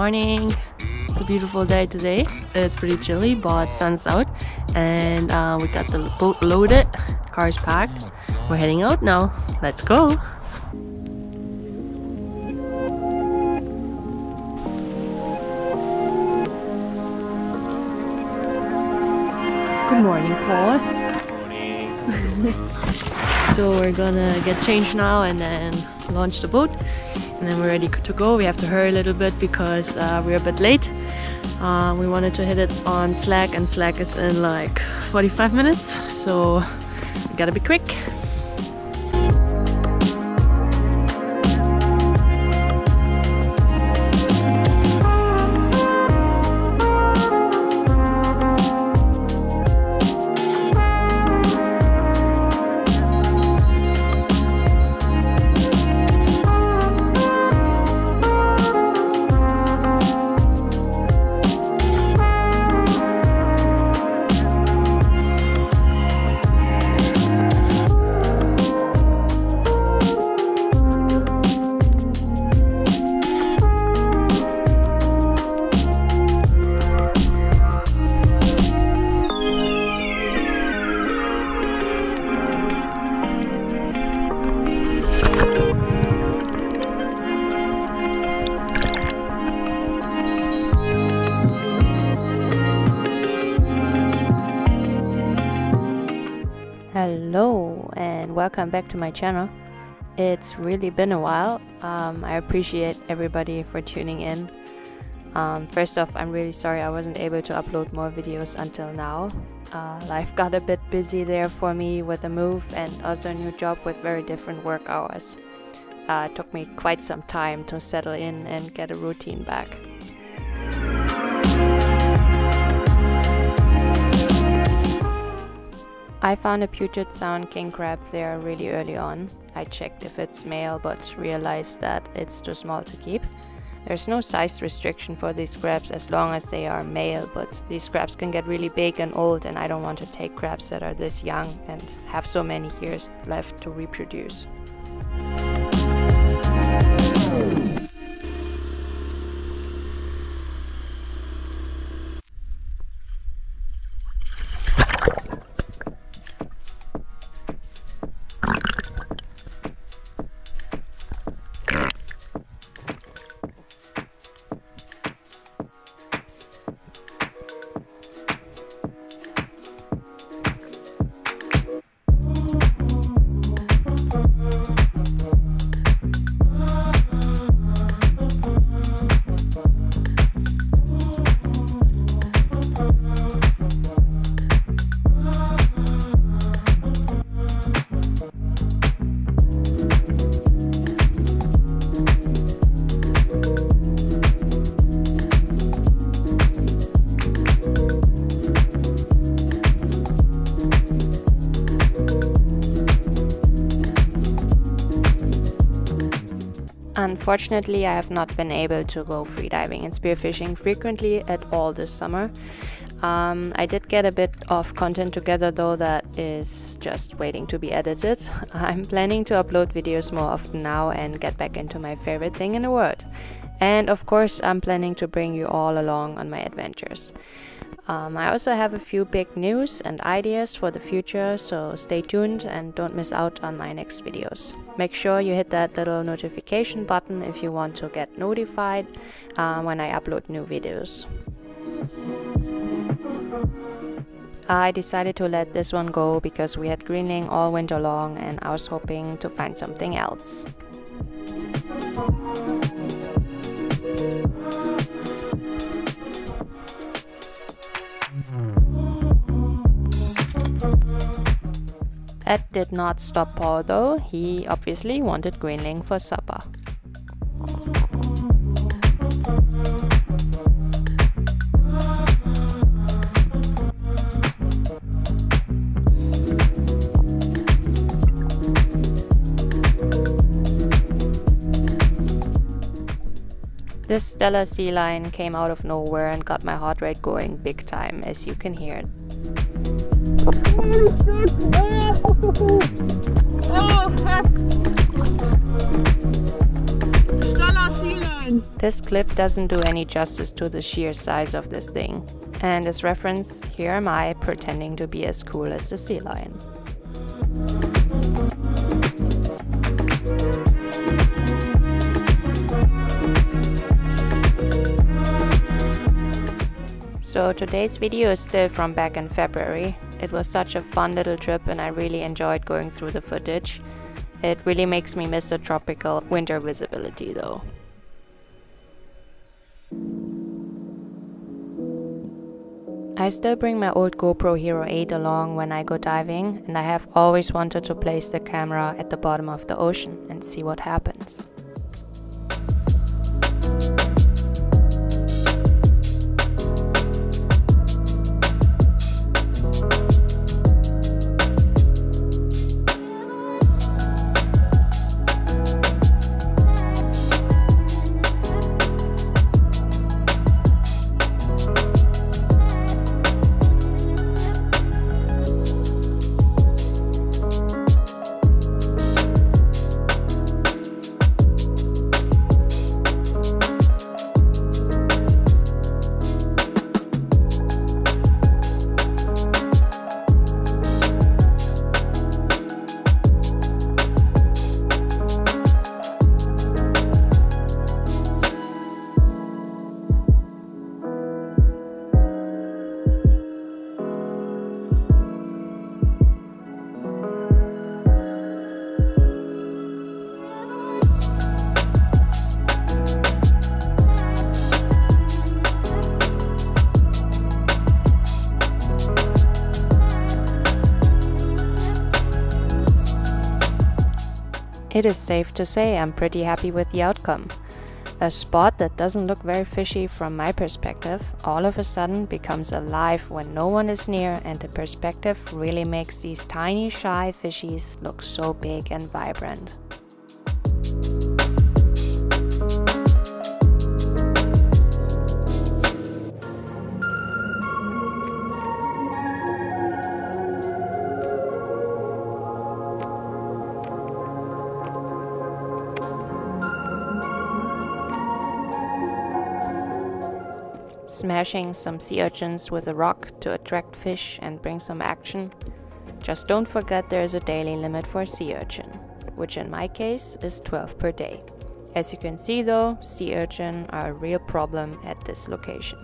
morning. It's a beautiful day today. It's pretty chilly, but sun's out, and uh, we got the boat loaded. Car's packed. We're heading out now. Let's go. Good morning, Paul. so we're gonna get changed now and then launch the boat and then we're ready to go. We have to hurry a little bit because uh, we're a bit late. Uh, we wanted to hit it on Slack and Slack is in like 45 minutes so we gotta be quick. Welcome back to my channel. It's really been a while. Um, I appreciate everybody for tuning in. Um, first off, I'm really sorry I wasn't able to upload more videos until now. Uh, life got a bit busy there for me with a move and also a new job with very different work hours. Uh, it took me quite some time to settle in and get a routine back. I found a Puget Sound king crab there really early on. I checked if it's male but realized that it's too small to keep. There's no size restriction for these crabs as long as they are male, but these crabs can get really big and old and I don't want to take crabs that are this young and have so many years left to reproduce. Unfortunately, I have not been able to go freediving and spearfishing frequently at all this summer. Um, I did get a bit of content together though that is just waiting to be edited. I'm planning to upload videos more often now and get back into my favorite thing in the world. And of course, I'm planning to bring you all along on my adventures. Um, I also have a few big news and ideas for the future, so stay tuned and don't miss out on my next videos. Make sure you hit that little notification button if you want to get notified uh, when I upload new videos. I decided to let this one go because we had greenling all winter long and I was hoping to find something else. That did not stop Paul though, he obviously wanted greenling for supper. This Steller sea lion came out of nowhere and got my heart rate going big time, as you can hear. This clip doesn't do any justice to the sheer size of this thing. And as reference, here am I pretending to be as cool as the sea lion. So today's video is still from back in February. It was such a fun little trip and I really enjoyed going through the footage. It really makes me miss the tropical winter visibility though. I still bring my old GoPro Hero 8 along when I go diving and I have always wanted to place the camera at the bottom of the ocean and see what happens. It is safe to say I'm pretty happy with the outcome. A spot that doesn't look very fishy from my perspective all of a sudden becomes alive when no one is near and the perspective really makes these tiny shy fishies look so big and vibrant. Smashing some sea urchins with a rock to attract fish and bring some action. Just don't forget there is a daily limit for sea urchin, which in my case is 12 per day. As you can see though, sea urchin are a real problem at this location.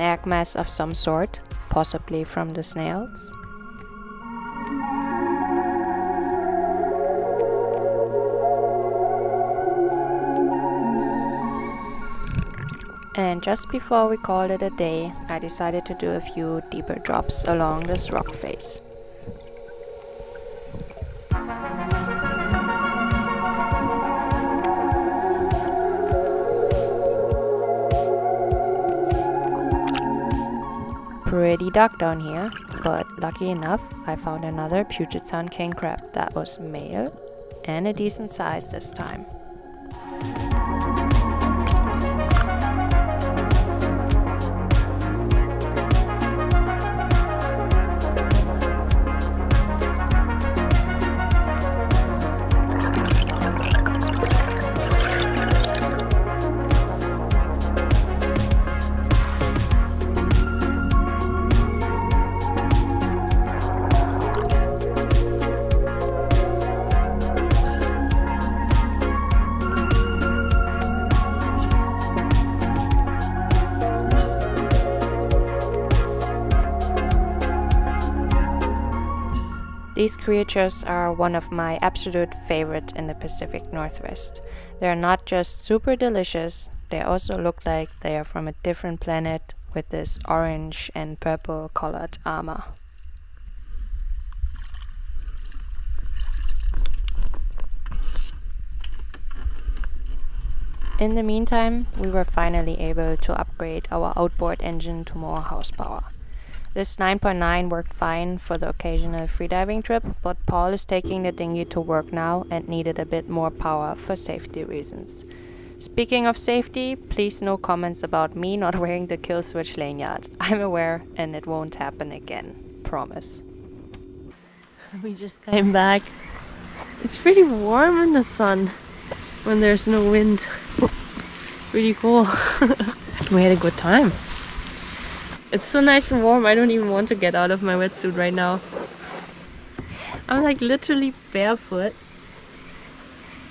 An egg mass of some sort, possibly from the snails. And just before we called it a day, I decided to do a few deeper drops along this rock face. Pretty dark down here, but lucky enough, I found another Puget Sound king crab that was male and a decent size this time. These creatures are one of my absolute favorite in the Pacific Northwest. They are not just super delicious, they also look like they are from a different planet with this orange and purple colored armor. In the meantime, we were finally able to upgrade our outboard engine to more horsepower. This 9.9 worked fine for the occasional freediving trip, but Paul is taking the dinghy to work now and needed a bit more power for safety reasons. Speaking of safety, please no comments about me not wearing the kill switch lanyard. I'm aware and it won't happen again. Promise. We just came back. It's pretty warm in the sun when there's no wind. Pretty cool. we had a good time. It's so nice and warm, I don't even want to get out of my wetsuit right now. I'm like literally barefoot.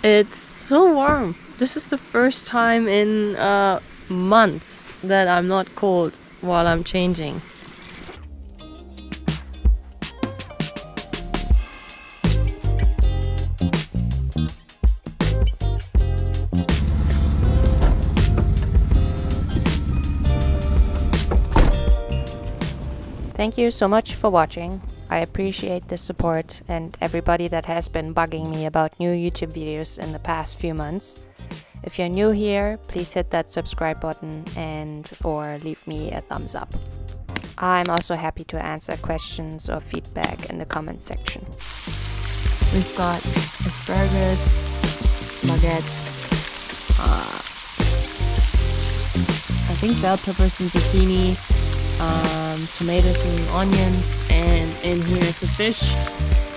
It's so warm. This is the first time in uh, months that I'm not cold while I'm changing. Thank you so much for watching. I appreciate the support and everybody that has been bugging me about new YouTube videos in the past few months. If you're new here, please hit that subscribe button and or leave me a thumbs up. I'm also happy to answer questions or feedback in the comment section. We've got asparagus, baguette, uh, I think bell peppers and zucchini, um, tomatoes and onions, and in here is a fish.